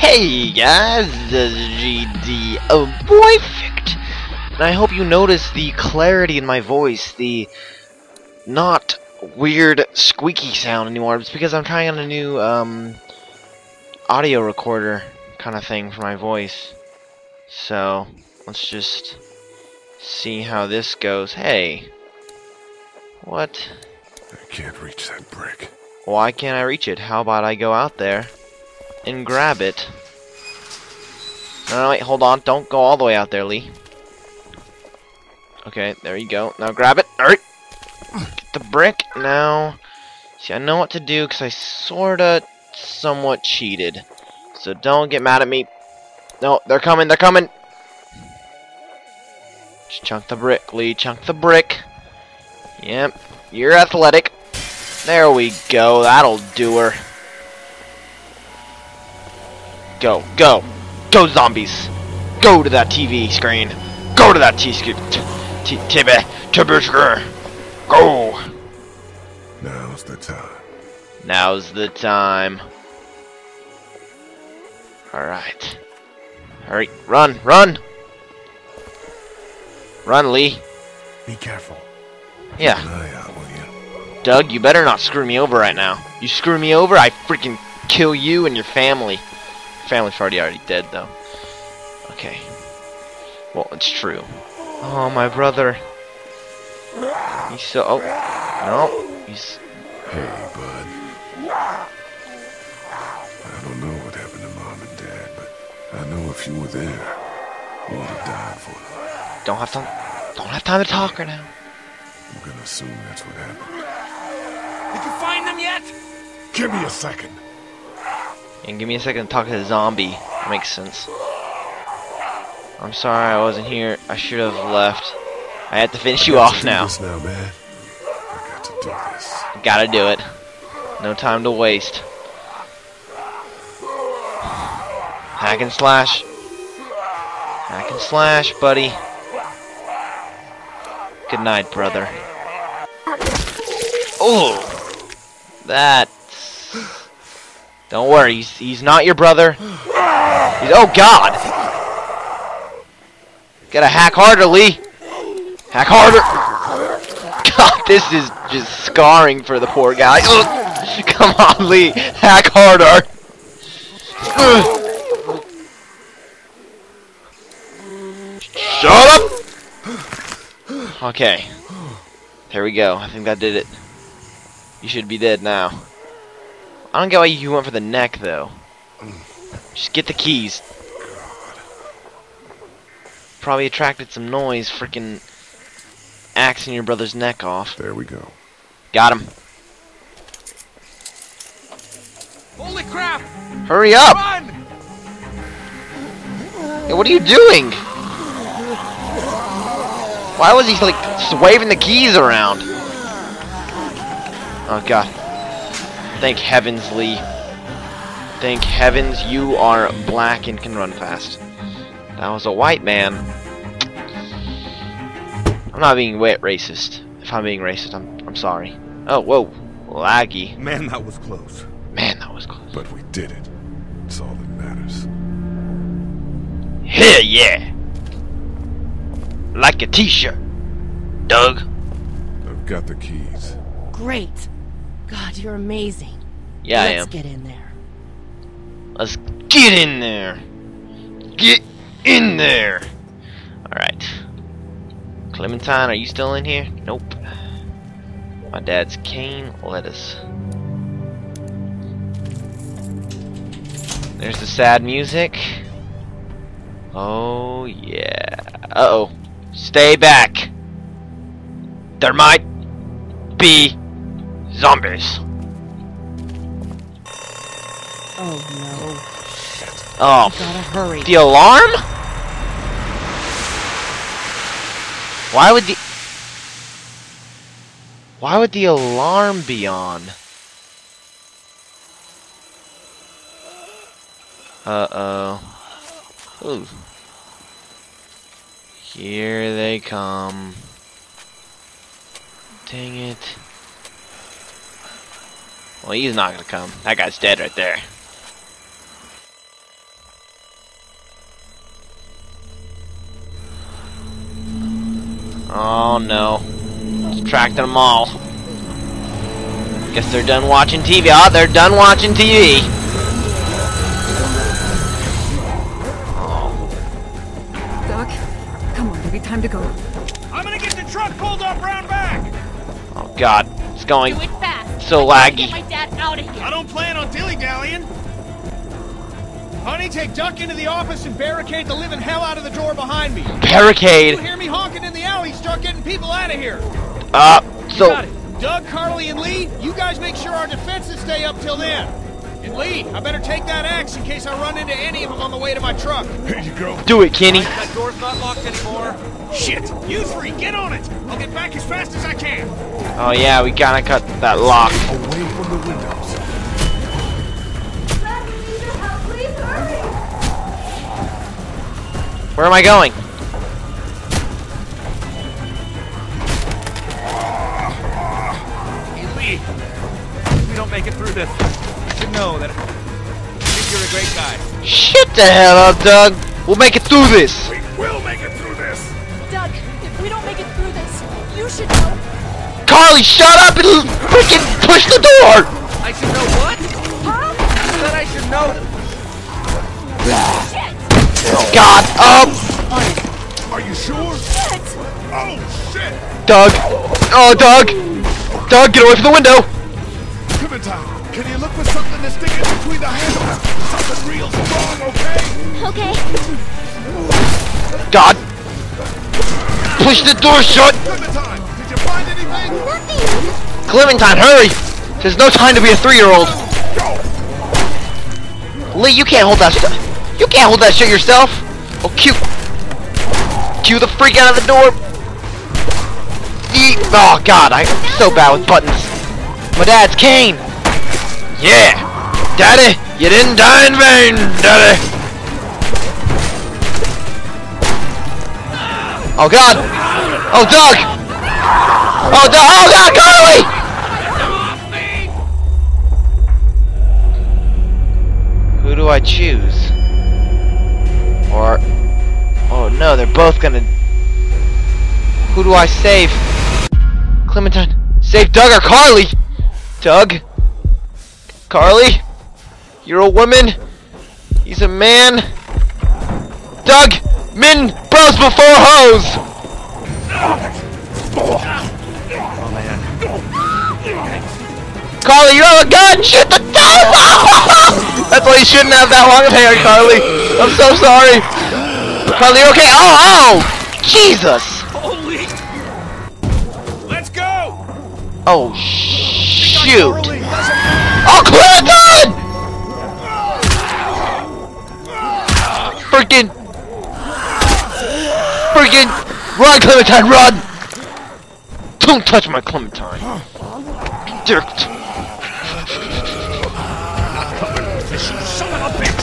Hey guys, this is GD oh Poyfect, and I hope you notice the clarity in my voice, the not weird squeaky sound anymore. It's because I'm trying on a new um, audio recorder kind of thing for my voice. So let's just see how this goes. Hey, what? I can't reach that brick. Why can't I reach it? How about I go out there and grab it? No, no, wait, hold on. Don't go all the way out there, Lee. Okay, there you go. Now grab it. Alright. Get the brick. Now, see, I know what to do because I sorta, somewhat cheated. So don't get mad at me. No, they're coming. They're coming. Just chunk the brick, Lee. Chunk the brick. Yep. You're athletic. There we go. That'll do her. Go, go, go, zombies! Go to that TV screen. Go to that T screen. TV, TV screen. Go. Now's the time. Now's the time. All right. Hurry, run, run, run, Lee. Be careful. Yeah. Keep an eye out, you? Doug, you better not screw me over right now. You screw me over, I freaking kill you and your family. Your family's already already dead, though. Okay. Well, it's true. Oh, my brother. He's so. Oh. No. He's. Hey, bud. I don't know what happened to mom and dad, but I know if you were there, you would have died for them. Don't have time. Don't have time to talk right now. I'm gonna assume that's what happened. Did you find them yet? Give me a second. And give me a second to talk to the zombie. That makes sense. I'm sorry I wasn't here. I should have left. I had to finish you off now. now, man. I got to do this. Gotta do it. No time to waste. Hack and slash. Hack and slash, buddy. Good night, brother. Oh! That. Don't worry, he's, he's not your brother. He's, oh, God! Gotta hack harder, Lee! Hack harder! God, this is just scarring for the poor guy. Ugh. Come on, Lee. Hack harder. Ugh. Shut up! Okay. There we go. I think that did it. You should be dead now. I don't get why you went for the neck, though. Just get the keys. Probably attracted some noise, freaking axing your brother's neck off. There we go. Got him. Holy crap! Hurry up! Run! Hey, what are you doing? Why was he like waving the keys around? Oh god. Thank heavens, Lee. Thank heavens you are black and can run fast. That was a white man. I'm not being wet racist. If I'm being racist, I'm I'm sorry. Oh, whoa. Laggy. Man, that was close. Man, that was close. But we did it. It's all that matters. Hell yeah! Like a t-shirt. Doug. I've got the keys. Great. God, you're amazing. Yeah, I am. Let's get in there. Let's get in there. Get in there. Alright. Clementine, are you still in here? Nope. My dad's cane lettuce. There's the sad music. Oh, yeah. Uh-oh. Stay back. There might be zombies. Oh no. Shit. Oh. Gotta hurry. The alarm? Why would the Why would the alarm be on? Uh-oh. Ooh. Here they come. Dang it. Well, he's not gonna come. That guy's dead right there. Oh no. It's attracting them all. Guess they're done watching TV. Oh, ah, they're done watching TV! Duck, come on, baby, time to go. I'm gonna get the truck pulled up round back! Oh god, it's going so I gotta Get my dad out of here. I don't plan on dilly-dallying. Honey, take Duck into the office and barricade the living hell out of the door behind me. Barricade. You Barricade. hear me honking in the alley, start getting people out of here. Uh, so. Doug, Carly, and Lee, you guys make sure our defenses stay up till then. And Lee, I better take that axe in case I run into any of them on the way to my truck. Here you go. do it, Kenny. That door's not locked anymore. Shit! You three, get on it! I'll get back as fast as I can. Oh yeah, we gotta cut that lock. Away from the windows. Where am I going? Hey, Lee, we don't make it through this, you should know that I think you're a great guy. Shut the hell up, Doug. We'll make it through this. We will make it through this. Doug, if we don't make it through this, you should know. Carly, shut up and freaking push the door. I should know what? Huh? You said I should know. Oh God. Um, Are you sure? Shit! Oh, shit! Doug. Oh, Doug. Doug, get away from the window. Clementine, can you look for something to stick in between the handles? Something real strong, okay? Okay. God. Push the door shut. Clementine, did you find anything? Nothing! Clementine, hurry. There's no time to be a three-year-old. Lee, you can't hold that stuff. You can't hold that shit yourself. Oh, cute. Cue the freak out of the door. Eat. Oh, God, I'm so bad with buttons. My dad's cane. Yeah. Daddy, you didn't die in vain, Daddy. Oh, God. Oh, Doug. Oh, Doug. Oh, God, Carly. Who do I choose? Or... Oh no, they're both gonna... Who do I save? Clementine. Save Doug or Carly! Doug? Carly? You're a woman? He's a man? Doug! Men bros before hoes! Oh man. Carly, you have a gun! Shoot the dog! That's why you shouldn't have that long of hair, Carly. I'm so sorry. Carly, you okay? Oh, oh! Jesus! Holy! Let's go! Oh, shoot! Oh, Clementine! Freaking... Freaking... Run, Clementine, run! Don't touch my Clementine. Bitch!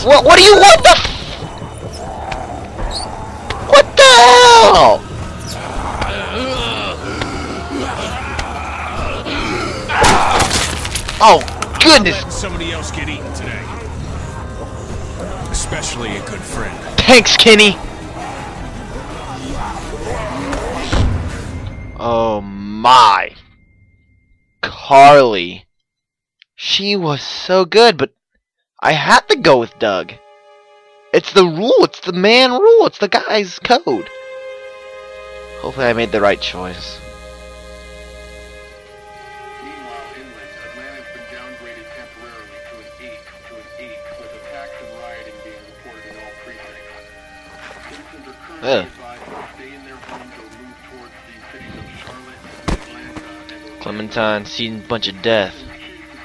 What, what do you want the What the goodness. Somebody else get eaten today. Especially a good friend. Thanks, Kenny. Oh my. Carly. She was so good, but I had to go with Doug. It's the rule. It's the man rule. It's the guy's code. Hopefully I made the right choice.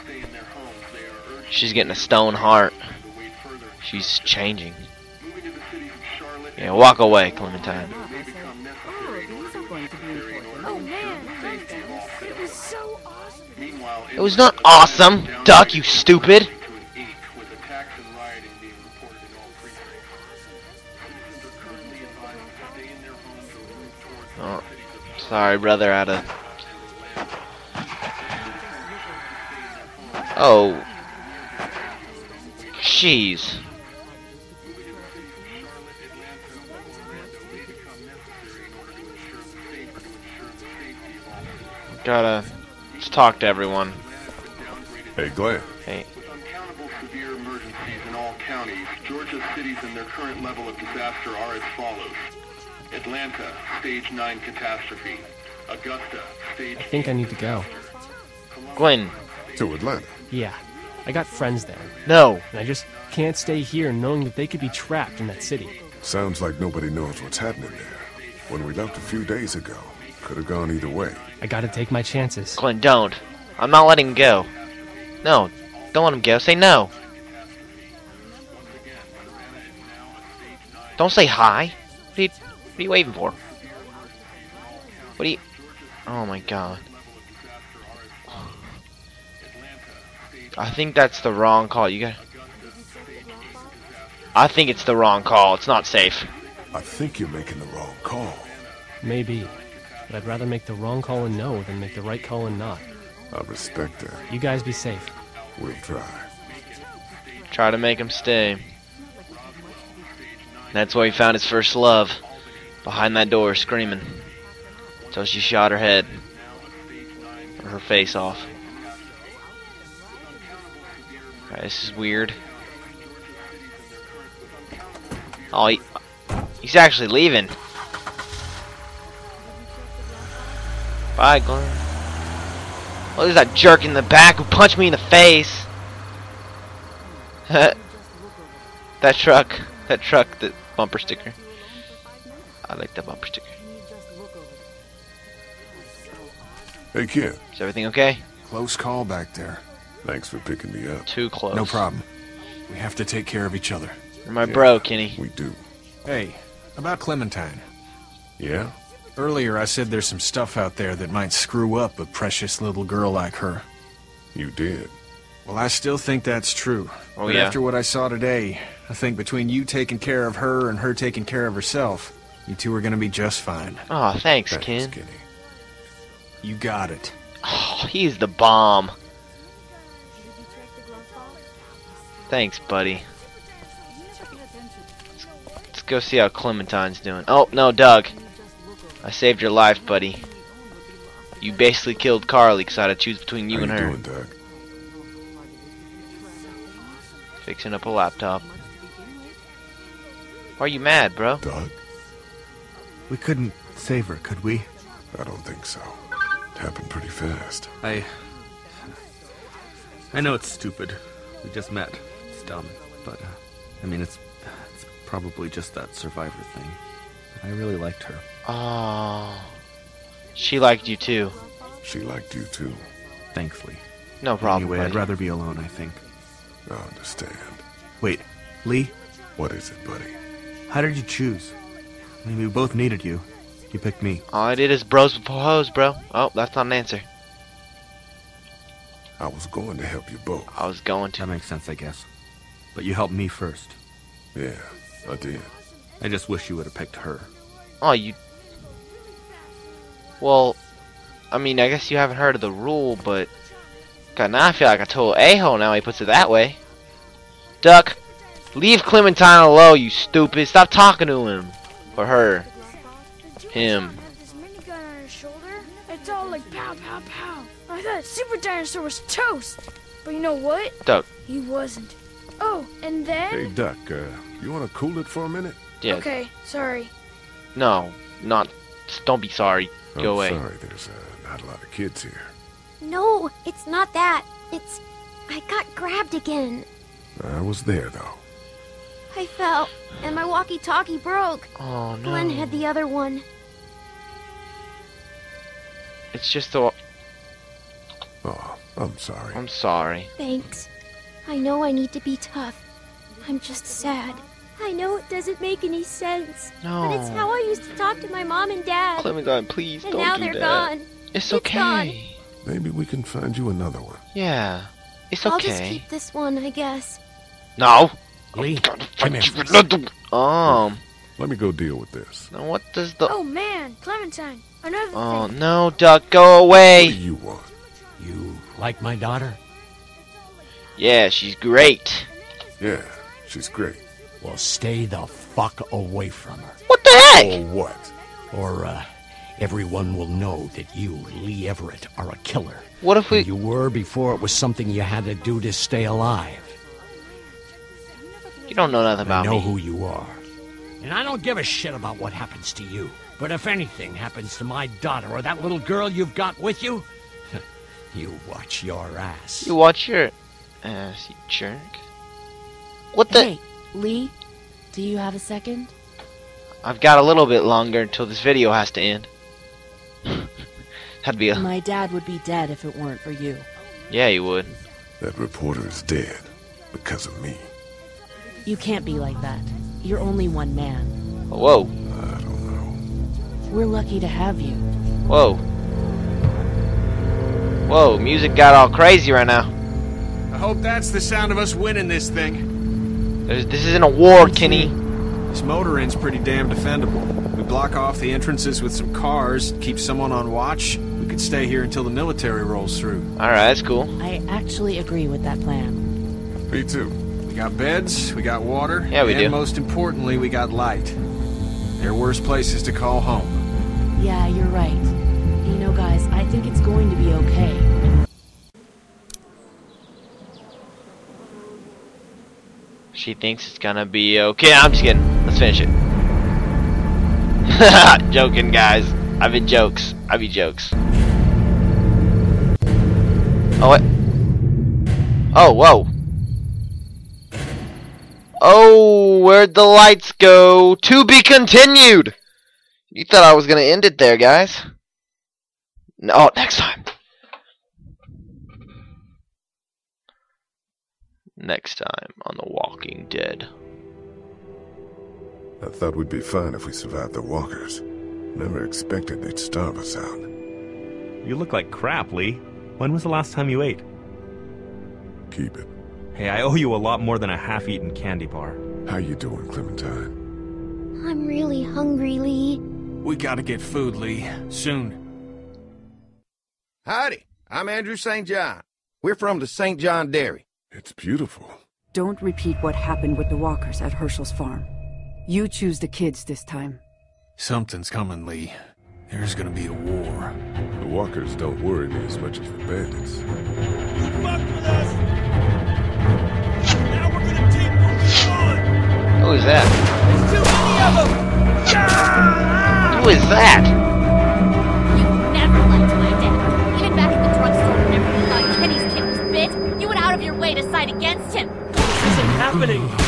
Stay in their homes, they are urged She's getting a stone heart. to wait further. She's changing. Moving to the cities of Charlotte Yeah, walk away, Clementine. may become necessary Oh, in order these are going to be important. Oh, man, thanks. It was so awesome. Meanwhile, It was not awesome, Duck, you stupid. Oh, sorry, brother, out of... Oh. Jeez. Gotta just talk to everyone. Hey, Glenn. Hey, With uncountable severe emergencies in all counties, Georgia's cities and their current level of disaster are as follows. Atlanta, stage 9 catastrophe. Augusta, stage I think I need to go. Glenn, To Atlanta. Yeah, I got friends there, no. and I just can't stay here knowing that they could be trapped in that city. Sounds like nobody knows what's happening there. When we left a few days ago, could have gone either way. I gotta take my chances. Glenn, don't. I'm not letting him go. No, don't let him go. Say no. Don't say hi. What are you, what are you waving for? What are you... Oh my god. I think that's the wrong call. You got... I think it's the wrong call. It's not safe. I think you're making the wrong call. Maybe. But I'd rather make the wrong call and no than make the right call and not. I respect that. You guys be safe. We'll try. Try to make him stay. That's where he found his first love. Behind that door, screaming. Till she shot her head. Or her face off. Alright, this is weird. Oh, he, he's actually leaving. Bye, Glenn. Oh, there's that jerk in the back who punched me in the face. that truck. That truck, the bumper sticker. I like that bumper sticker. Hey, kid. Is everything okay? Close call back there. Thanks for picking me up. Too close. No problem. We have to take care of each other. You're my bro, Kenny. We do. Hey, about Clementine. Yeah? Earlier I said there's some stuff out there that might screw up a precious little girl like her. You did. Well, I still think that's true. Oh, but yeah? after what I saw today, I think between you taking care of her and her taking care of herself, you two are gonna be just fine. Oh, thanks, Thanks, Ken. Kenny. You got it. Oh, he's the bomb. Thanks, buddy. Let's go see how Clementine's doing. Oh, no, Doug. I saved your life, buddy. You basically killed Carly because I had to choose between you How and you her. doing, Doug? Fixing up a laptop. Why are you mad, bro? Doug? We couldn't save her, could we? I don't think so. It happened pretty fast. I. I know it's stupid. We just met. It's dumb. But, uh, I mean, it's, it's probably just that survivor thing. I really liked her. Oh. She liked you too. She liked you too. Thankfully. No problem, Anyway, I'd rather be alone, I think. I understand. Wait, Lee, What is it, buddy? how did you choose? I mean, we both needed you. You picked me. All I did is bros before hoes, bro. Oh, that's not an answer. I was going to help you both. I was going to. That makes sense, I guess. But you helped me first. Yeah, I did. I just wish you would have picked her. Oh, you. Well, I mean, I guess you haven't heard of the rule, but. God, now I feel like a total a-hole now he puts it that way. Duck, leave Clementine alone, you stupid. Stop talking to him. Or her. Him. This minigun on his shoulder, it's all like pow, pow, pow. I thought Super Dinosaur was toast. But you know what? Duck. He wasn't. Oh, and then... Hey, Duck, uh, you want to cool it for a minute? Yeah. Okay, sorry. No, not. Don't be sorry. Go I'm away. sorry, there's uh, not a lot of kids here. No, it's not that. It's. I got grabbed again. I was there, though. I fell, and my walkie talkie broke. Oh, no. Glenn had the other one. It's just a. Oh, I'm sorry. I'm sorry. Thanks. I know I need to be tough. I'm just sad. I know it doesn't make any sense. No. But it's how I used to talk to my mom and dad. Clementine, please and don't now do they're that. gone. It's It's okay. gone. Maybe we can find you another one. Yeah. It's okay. I'll just keep this one, I guess. No. Lee, come here. Um. Let me go deal with this. Now what does the? Oh man, Clementine, another Oh thing. no, Duck, go away. What do you want? You like my daughter? Yeah, she's great. Yeah, she's great. Well, stay the fuck away from her. What the heck? Or what? Or, uh, everyone will know that you, Lee Everett, are a killer. What if we... And you were before it was something you had to do to stay alive. You don't know nothing about I know me. who you are. And I don't give a shit about what happens to you. But if anything happens to my daughter or that little girl you've got with you, you watch your ass. You watch your ass, you jerk. What the? Hey, Lee, do you have a second? I've got a little bit longer until this video has to end. That'd be a... My dad would be dead if it weren't for you. Yeah, he would. That reporter is dead because of me. You can't be like that. You're only one man. Whoa. I don't know. We're lucky to have you. Whoa. Whoa, music got all crazy right now. I hope that's the sound of us winning this thing. There's, this isn't a war, Kenny. This motor inn's pretty damn defendable. We block off the entrances with some cars, keep someone on watch. We could stay here until the military rolls through. Alright, that's cool. I actually agree with that plan. Me too. We got beds, we got water, Yeah, we and do. most importantly, we got light. There are worse places to call home. Yeah, you're right. You know, guys, I think it's going to be okay. She thinks it's gonna be okay. I'm just kidding. Let's finish it. Joking, guys. I be jokes. I be jokes. Oh, what? Oh, whoa. Oh, where'd the lights go? To be continued! You thought I was gonna end it there, guys. No, oh, next time. Next time on The Walking Dead. I thought we'd be fine if we survived the walkers. Never expected they'd starve us out. You look like crap, Lee. When was the last time you ate? Keep it. Hey, I owe you a lot more than a half-eaten candy bar. How you doing, Clementine? I'm really hungry, Lee. We gotta get food, Lee. Soon. Howdy, I'm Andrew St. John. We're from the St. John Dairy. It's beautiful. Don't repeat what happened with the walkers at Hershel's farm. You choose the kids this time. Something's coming, Lee. There's gonna be a war. The walkers don't worry me as much as the bandits. Who is that? There's too many of them. Who is that? You Never liked my dad. Even back at the drugstore whenever you thought Kenny's kid was bit, you went out of your way to side against him. This isn't happening.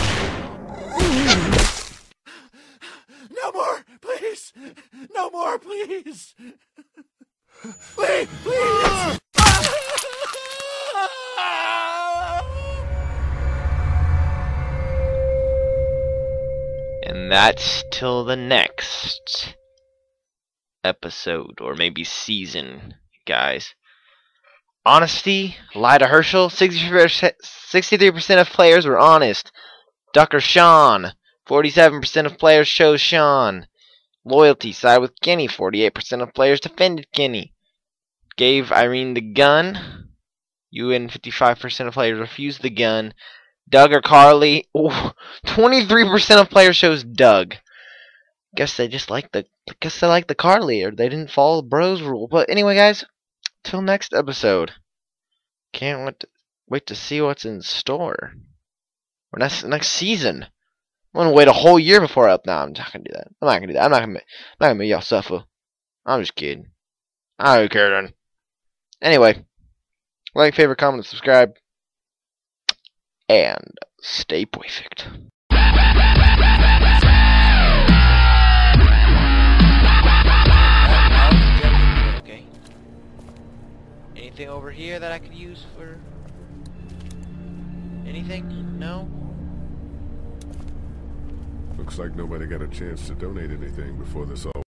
That's till the next episode, or maybe season, guys. Honesty, lie to Hershel. 63% 63% of players were honest. Duck or Shawn. 47% of players chose Sean. Loyalty, side with Kenny. 48% of players defended Kenny. Gave Irene the gun. UN 55% of players refused the gun. Doug or Carly. 23% of players chose Doug. Guess they just like the guess they like the Carly or they didn't follow the bros rule. But anyway guys, till next episode. Can't wait to, wait to see what's in store. Or next next season. I'm gonna wait a whole year before I up. No, I'm not gonna do that. I'm not gonna do that. I'm not gonna. I'm not gonna make y'all suffer. I'm just kidding. I don't care then. Anyway, like, favorite, comment, subscribe, and stay perfect. Okay. Anything over here that I could use for anything? No. Looks like nobody got a chance to donate anything before this all